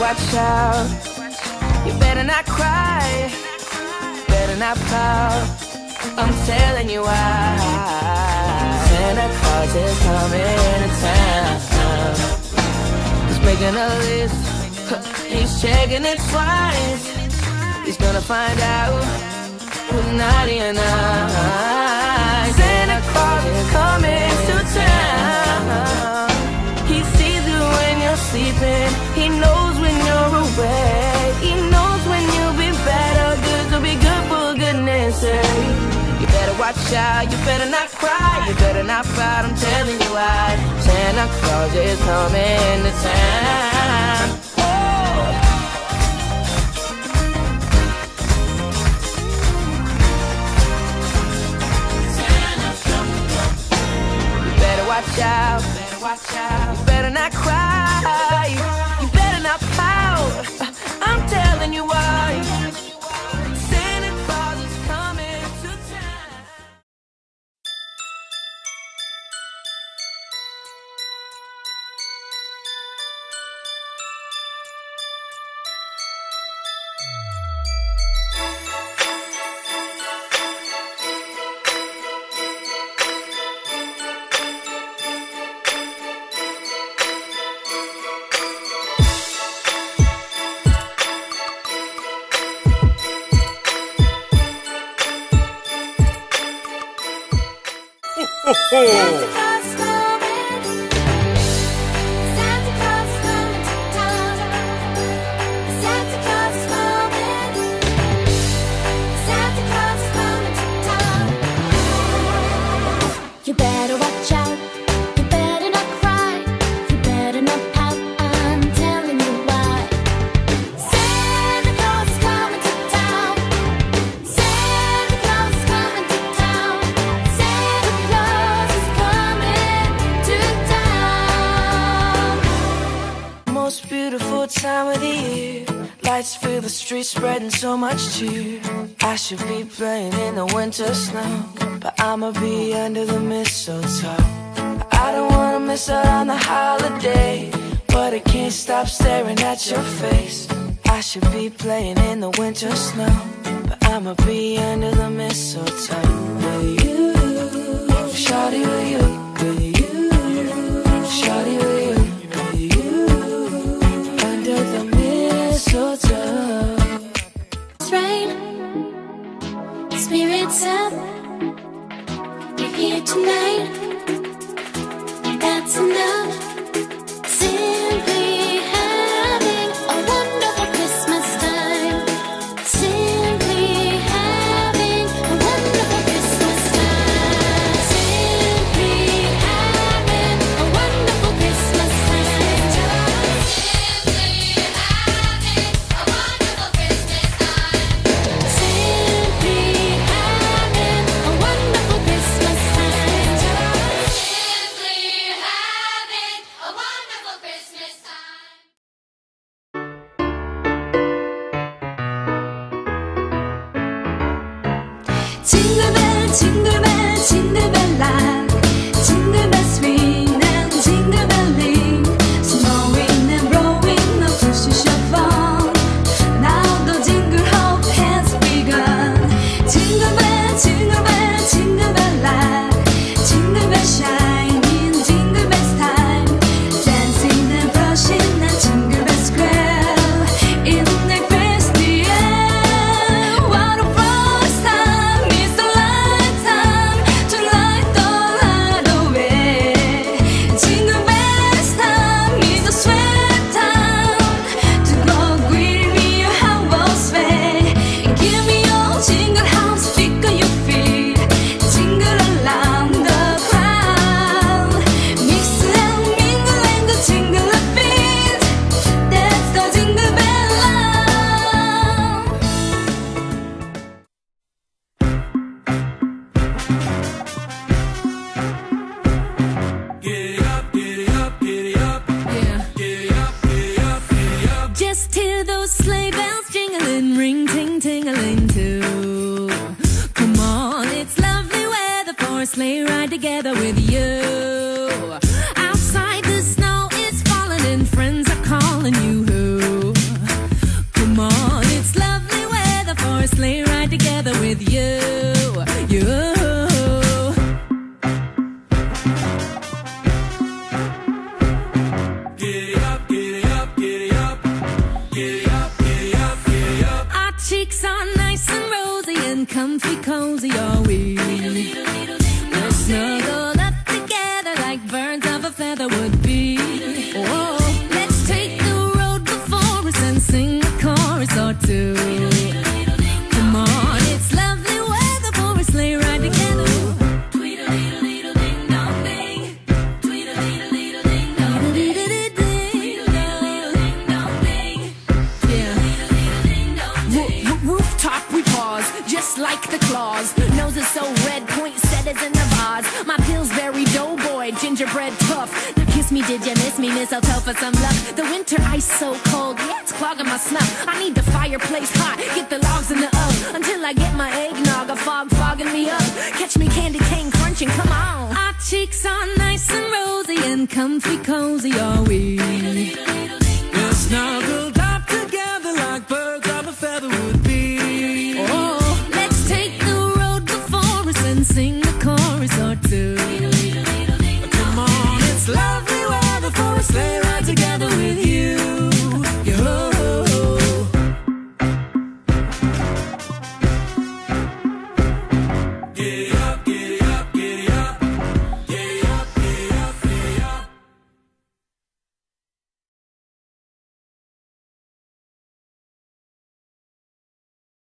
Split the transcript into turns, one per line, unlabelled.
watch out. You better not cry, better not pout. I'm telling you why. Santa Claus is coming to town. He's making a list, he's checking it twice. He's gonna find out who's naughty and nice. Santa Claus is coming to town. He sees you when you're sleeping. child. You better not cry, you better not fight. I'm telling you why. Santa Claus is coming to town. Oh. Watch out, better watch out, you better not cry ho,
ho.
the streets spreading so much cheer. I should be playing in the winter snow, but I'ma be under the mistletoe. I don't wanna miss out on the holiday, but I can't stop staring at your face. I should be playing in the winter snow, but I'ma be under the mistletoe with you, shawty with you.
tonight.
sleigh ride together with you. Outside the snow is falling and friends are calling you. Who? Come on, it's lovely weather for a sleigh ride together with you. You. comfy cozy are we? Come on, it's lovely weather for a sleigh ride together. Just like the claws. Nose is so red, poinsettias in the vase. My Pillsbury gingerbread tough. Now kiss me, did you miss me? Mistletoe for some love. The winter ice so cold, yeah, it's clogging my snuff. I need the fireplace hot, get the logs in the oven. Until I get my eggnog, a fog fogging me up. Catch me candy cane crunching, come on. Our cheeks are nice and rosy and comfy cozy are we. We're snuggled up together like birds of a feather would be. Oh, let's take the road before us and sing the chorus or two.